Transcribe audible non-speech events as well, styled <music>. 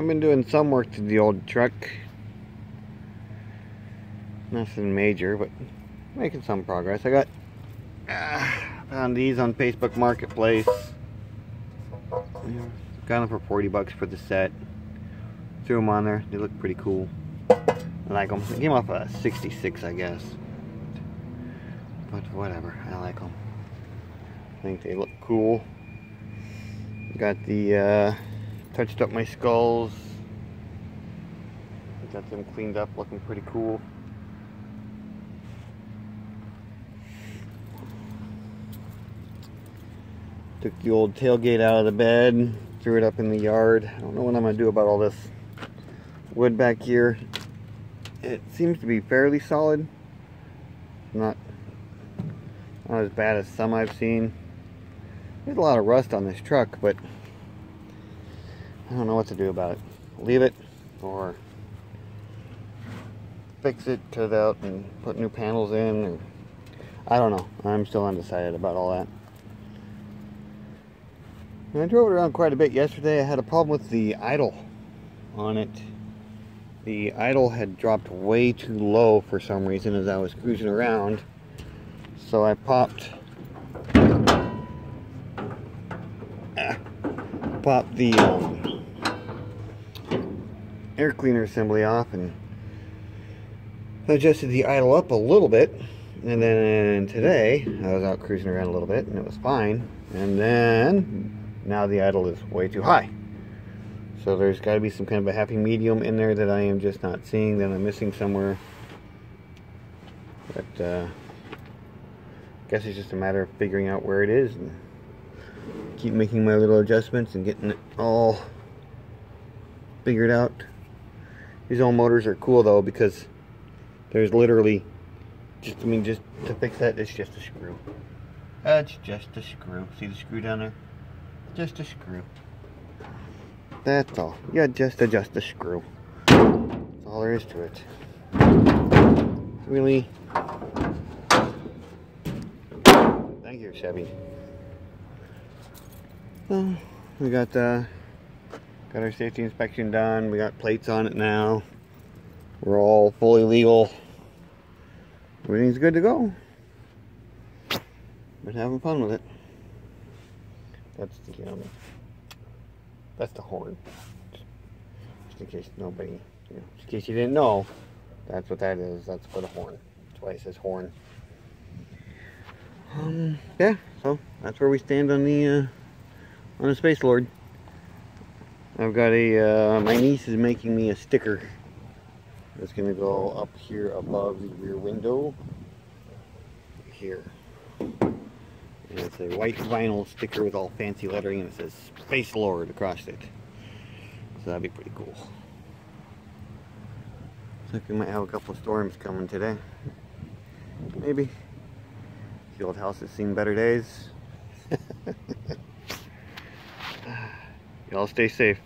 I've been doing some work to the old truck. Nothing major, but making some progress. I got uh, found these on Facebook Marketplace. Got them for 40 bucks for the set. Threw them on there. They look pretty cool. I like them. They came off a 66, I guess. But whatever. I like them. I think they look cool. Got the uh, touched up my skulls. Got them cleaned up, looking pretty cool. Took the old tailgate out of the bed, threw it up in the yard. I don't know what I'm going to do about all this wood back here. It seems to be fairly solid. Not, not as bad as some I've seen. There's a lot of rust on this truck, but I don't know what to do about it. Leave it or fix it, cut it out, and put new panels in. Or, I don't know. I'm still undecided about all that. And I drove it around quite a bit yesterday. I had a problem with the idle on it. The idle had dropped way too low for some reason as I was cruising around. So I popped ah, popped the um, air cleaner assembly off and adjusted the idle up a little bit. And then today I was out cruising around a little bit and it was fine. And then now the idle is way too high. So there's got to be some kind of a happy medium in there that I am just not seeing, that I'm missing somewhere. But uh, I guess it's just a matter of figuring out where it is and keep making my little adjustments and getting it all figured out. These old motors are cool though because there's literally just I mean just to fix that it's just a screw. That's just a screw. See the screw down there? Just a screw. That's all. Yeah, just adjust the screw. That's all there is to it. Really. Thank you, Chevy. Well, we got uh, got our safety inspection done. We got plates on it now. We're all fully legal. Everything's good to go. Been having fun with it. That's the um, that's the horn. Just in case nobody, you know, just in case you didn't know, that's what that is. That's for the horn. That's why it says horn. Um, yeah. So that's where we stand on the uh, on the Space Lord. I've got a uh, my niece is making me a sticker. It's gonna go up here above the rear window. Here. And it's a white vinyl sticker with all fancy lettering and it says Space Lord across it. So that'd be pretty cool. Looks like we might have a couple storms coming today. Maybe. The old house has seen better days. <laughs> Y'all stay safe.